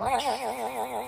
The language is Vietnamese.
Oh,